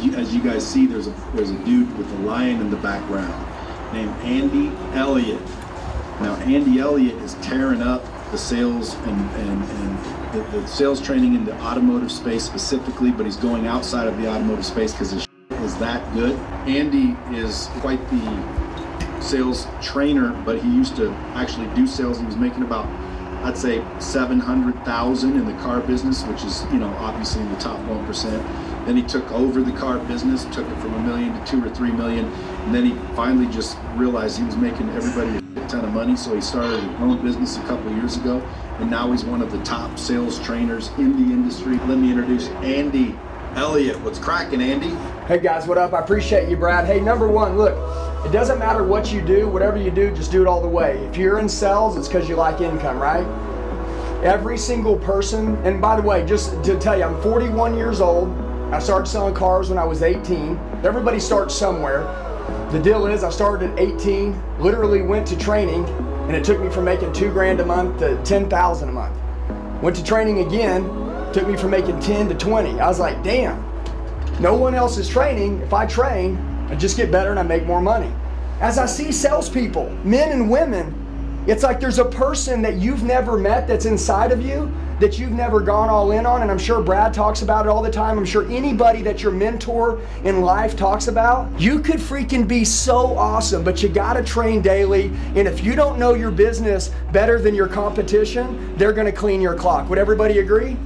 as you, as you guys see, there's a there's a dude with a lion in the background named Andy Elliott. Now Andy Elliott is tearing up the sales and and, and the, the sales training in the automotive space specifically, but he's going outside of the automotive space because his is that good. Andy is quite the sales trainer, but he used to actually do sales. He was making about I'd say 700,000 in the car business, which is, you know, obviously in the top 1%. Then he took over the car business, took it from a million to two or three million. And then he finally just realized he was making everybody a ton of money. So he started his own business a couple years ago. And now he's one of the top sales trainers in the industry. Let me introduce Andy Elliott. What's cracking, Andy? Hey guys, what up? I appreciate you, Brad. Hey, number one, look, it doesn't matter what you do, whatever you do, just do it all the way. If you're in sales, it's because you like income, right? Every single person, and by the way, just to tell you, I'm 41 years old. I started selling cars when I was 18. Everybody starts somewhere. The deal is, I started at 18, literally went to training, and it took me from making two grand a month to 10,000 a month. Went to training again, took me from making 10 to 20. I was like, damn, no one else is training. If I train, I just get better and I make more money. As I see salespeople, men and women, it's like there's a person that you've never met that's inside of you that you've never gone all in on. And I'm sure Brad talks about it all the time. I'm sure anybody that your mentor in life talks about. You could freaking be so awesome, but you got to train daily. And if you don't know your business better than your competition, they're to clean your clock. Would everybody agree?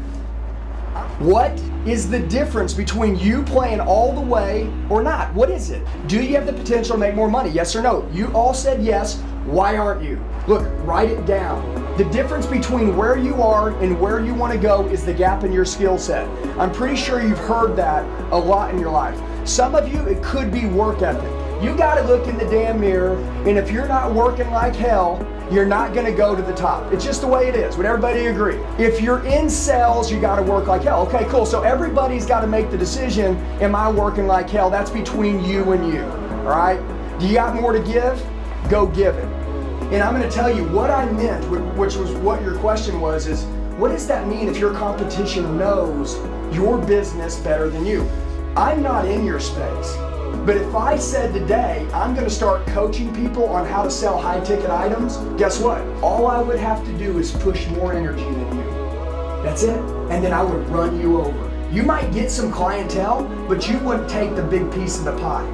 What is the difference between you playing all the way or not? What is it? Do you have the potential to make more money? Yes or no? You all said yes. Why aren't you? Look, write it down. The difference between where you are and where you want to go is the gap in your skill set. I'm pretty sure you've heard that a lot in your life. Some of you, it could be work ethic. You got to look in the damn mirror, and if you're not working like hell, you're not going to go to the top. It's just the way it is. Would everybody agree? If you're in sales, you got to work like hell. Okay, cool. So everybody's got to make the decision am I working like hell? That's between you and you. All right? Do you got more to give? Go give it. And I'm going to tell you what I meant, which was what your question was, is what does that mean if your competition knows your business better than you? I'm not in your space. But if I said today, I'm going to start coaching people on how to sell high ticket items, guess what? All I would have to do is push more energy than you. That's it. And then I would run you over. You might get some clientele, but you wouldn't take the big piece of the pie.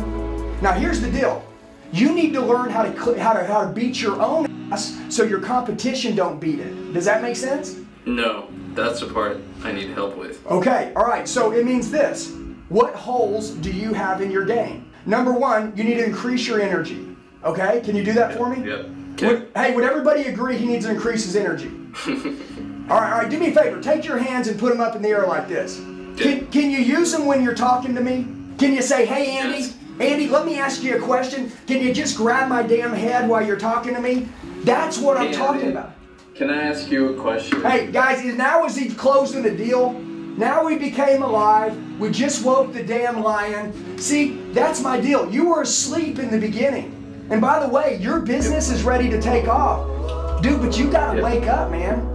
Now here's the deal. You need to learn how to how to how to beat your own ass so your competition don't beat it. Does that make sense? No, that's the part I need help with. Okay, all right. So it means this. What holes do you have in your game? Number one, you need to increase your energy. Okay, can you do that for me? Yep. Would, hey, would everybody agree he needs to increase his energy? all right, all right. Do me a favor. Take your hands and put them up in the air like this. Can, can you use them when you're talking to me? Can you say, "Hey, Andy"? Yes. Andy, let me ask you a question. Can you just grab my damn head while you're talking to me? That's what I'm talking about. Can I ask you a question? Hey, guys, now is he closing the deal? Now we became alive. We just woke the damn lion. See, that's my deal. You were asleep in the beginning. And by the way, your business is ready to take off. Dude, but you gotta Yep. wake up, man.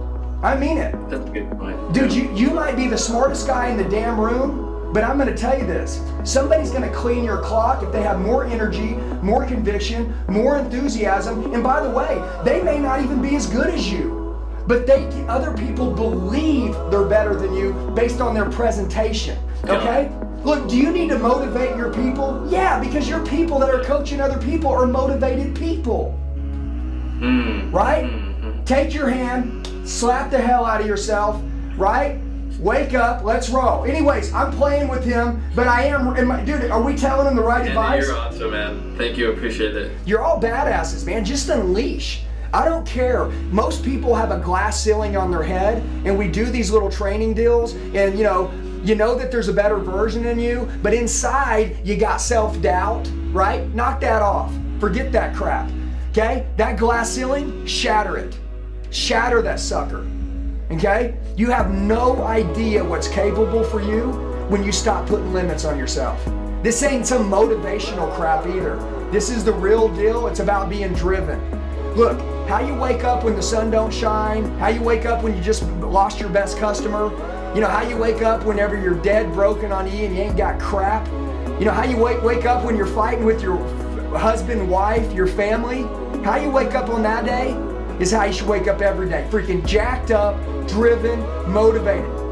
I mean it. That's a good point. Dude, you, you might be the smartest guy in the damn room, but I'm gonna tell you this. Somebody's gonna clean your clock if they have more energy, more conviction, more enthusiasm. And by the way, they may not even be as good as you. But they other people believe they're better than you based on their presentation. Okay? Look, do you need to motivate your people? Yeah, because your people that are coaching other people are motivated people. Hmm. Right? Take your hand, slap the hell out of yourself, right? Wake up, let's roll. Anyways, I'm playing with him, but I am, am I- dude, are we telling him the right Andy, advice? you're awesome, man. Thank you. Appreciate it. You're all badasses, man. Just unleash. I don't care. Most people have a glass ceiling on their head, and we do these little training deals, and you know, you know that there's a better version in you, but inside you got self-doubt, right? Knock that off. Forget that crap. Okay? That glass ceiling, shatter it. Shatter that sucker. Okay? You have no idea what's capable for you when you stop putting limits on yourself. This ain't some motivational crap either. This is the real deal. It's about being driven. Look, how you wake up when the sun don't shine, how you wake up when you just lost your best customer, you know, how you wake up whenever you're dead broken on E and you ain't got crap. You know, how you wake, wake up when you're fighting with your husband, wife, your family. How you wake up on that day is how you should wake up every day. Freaking jacked up, driven, motivated.